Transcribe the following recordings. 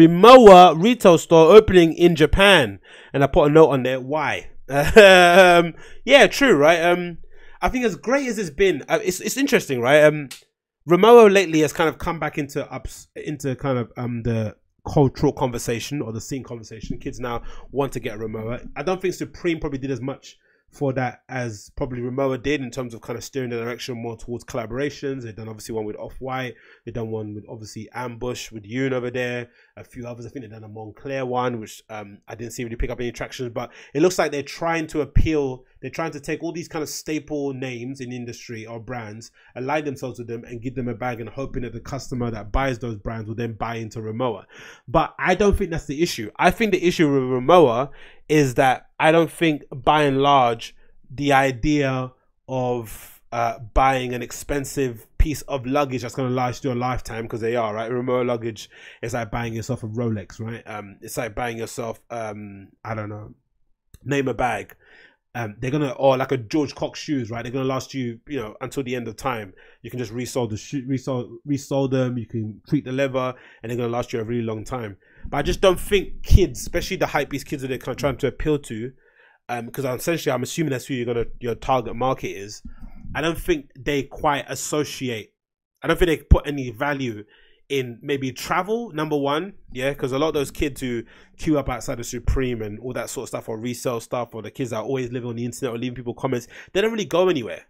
Rimowa retail store opening in Japan, and I put a note on there. Why? um, yeah, true, right? Um, I think as great as it's been, uh, it's it's interesting, right? Um, lately has kind of come back into ups into kind of um the cultural conversation or the scene conversation. Kids now want to get Rimowa. I don't think Supreme probably did as much for that as probably Rimowa did in terms of kind of steering the direction more towards collaborations. They've done obviously one with Off White. They've done one with obviously Ambush with Yoon over there. A few others. I think they've done a Moncler one, which um, I didn't see really pick up any traction. But it looks like they're trying to appeal. They're trying to take all these kind of staple names in industry or brands, align themselves with them, and give them a bag, and hoping that the customer that buys those brands will then buy into Rimowa. But I don't think that's the issue. I think the issue with Rimowa is that I don't think, by and large, the idea of uh, buying an expensive piece of luggage that's going to last your lifetime because they are right. Rimowa luggage is like buying yourself a Rolex, right? Um, it's like buying yourself, um, I don't know, name a bag. Um, they're gonna or like a George Cox shoes, right? They're gonna last you, you know, until the end of time. You can just resell the shoe, resell, resell them. You can treat the leather, and they're gonna last you a really long time. But I just don't think kids, especially the hype beast kids that they're trying to appeal to, um, because essentially I'm assuming that's who you're gonna your target market is. I don't think they quite associate. I don't think they put any value in maybe travel number one yeah because a lot of those kids who queue up outside of supreme and all that sort of stuff or resell stuff or the kids that are always living on the internet or leaving people comments they don't really go anywhere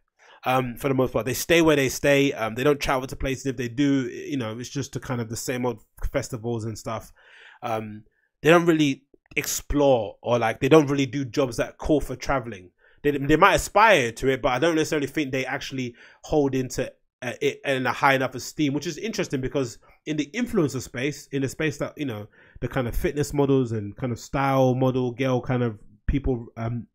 um, for the most part. They stay where they stay um, they don't travel to places. If they do you know it's just to kind of the same old festivals and stuff. Um, they don't really explore or like they don't really do jobs that call for traveling. They, they might aspire to it but i don't necessarily think they actually hold into uh, it in a high enough esteem, which is interesting because in the influencer space, in the space that you know the kind of fitness models and kind of style model girl kind of people um,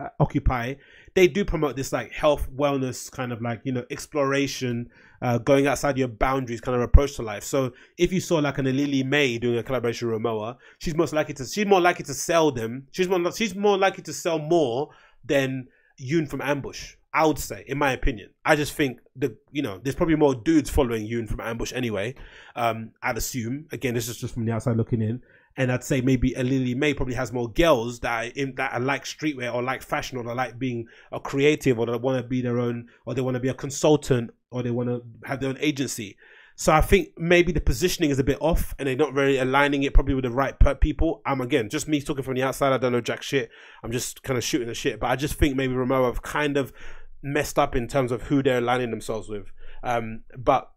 uh, occupy, they do promote this like health, wellness kind of like you know exploration, uh, going outside your boundaries kind of approach to life. So if you saw like an Lily May doing a collaboration with Rimowa, she's most likely to she's more likely to sell them. She's more she's more likely to sell more than Yoon from Ambush I would say, in my opinion. I just think the you know there's probably more dudes following Yoon from Ambush anyway. Um, I'd assume. Again, this is just from the outside looking in, and I'd say maybe a Lily May probably has more girls that are in, that are like streetwear or like fashion or like being a creative or they want to be their own or they want to be a consultant or they want to have their own agency. So I think maybe the positioning is a bit off, and they're not really aligning it probably with the right people. I'm again just me talking from the outside. I don't know jack shit. I'm just kind of shooting the shit, but I just think maybe Rimowa have kind of messed up in terms of who they're aligning themselves with. Um, but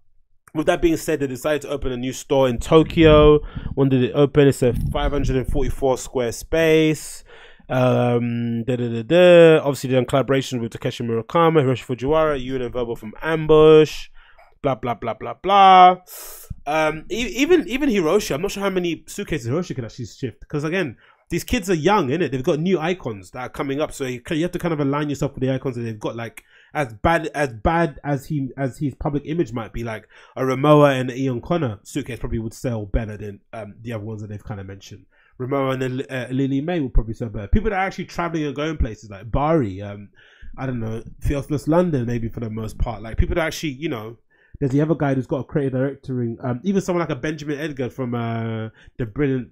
with that being said, they decided to open a new store in Tokyo. When did it open? It's a 544 square space. Um, da, da, da, da. Obviously, they're in collaboration with Takeshi Murakami, Hiroshi Fujiwara, Yoon and Verbal from Ambush. Blah blah blah blah blah. Um, even even Hiroshi, I'm not sure how many suitcases Hiroshi can actually shift because again, these kids are young, innit? They've got new icons that are coming up, so you, you have to kind of align yourself with the icons that they've got. Like as bad as bad as he as his public image might be, like a Rimowa and Ian Connor suitcase probably would sell better than um, the other ones that they've kind of mentioned. Rimowa and uh, Lily May will probably sell better. People that are actually traveling and going places like Bari, um, I don't know, Theophilus London, maybe for the most part. Like people that actually, you know, there's the other guy who's got a creative directoring. Um, even someone like a Benjamin Edgar from uh, the brilliant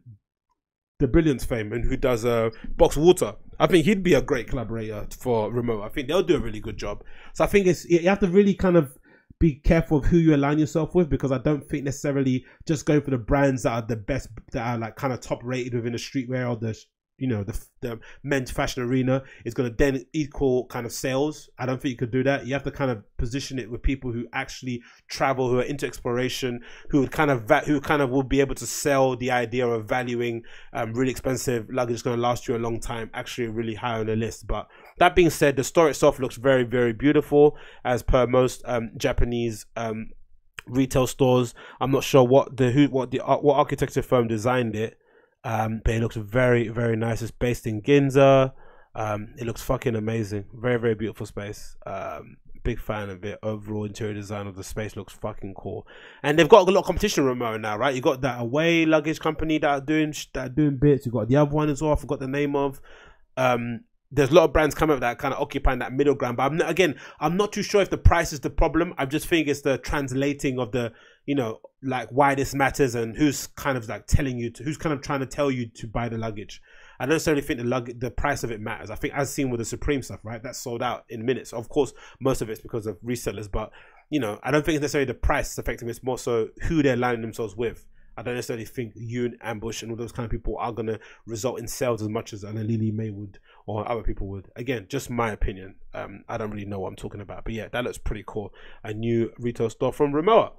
the Brilliance fame and who does uh, Box Water. I think he'd be a great collaborator for Rimowa. I think they'll do a really good job. So I think it's you have to really kind of be careful of who you align yourself with because I don't think necessarily just going for the brands that are the best that are like kind of top rated within the streetwear or the you know the, the men's fashion arena is going to then equal kind of sales. I don't think you could do that. You have to kind of position it with people who actually travel who are into exploration who would kind of va- who kind of will be able to sell the idea of valuing um, really expensive luggage going to last you a long time actually really high on the list. But that being said the store itself looks very very beautiful as per most um, japanese um, retail stores. I'm not sure what the who what the what architecture firm designed it um, but it looks very, very nice. It's based in Ginza. Um, it looks fucking amazing. Very, very beautiful space. Um, big fan of it. Overall interior design of the space looks fucking cool. And they've got a lot of competition Rimowa now, right? You got that away luggage company that are doing that are doing bits. You got the other one as well. I forgot the name of. Um, there's a lot of brands coming up that kind of occupying that middle ground. But I'm not, again, I'm not too sure if the price is the problem. I just think it's the translating of the Yoon know, like why this matters and who's kind of like telling you to, who's kind of trying to tell you to buy the luggage. I don't necessarily think the lug- the price of it matters. I think as seen with the Supreme stuff, right? That's sold out in minutes. Of course, most of it's because of resellers, but you know, I don't think it's necessarily the price is affecting. It's more so who they're lining themselves with. I don't necessarily think you and Ambush and all those kind of people are going to result in sales as much as an Lily May would or other people would. Again, just my opinion. Um, I don't really know what I'm talking about, but yeah, that looks pretty cool. A new retail store from Rimowa.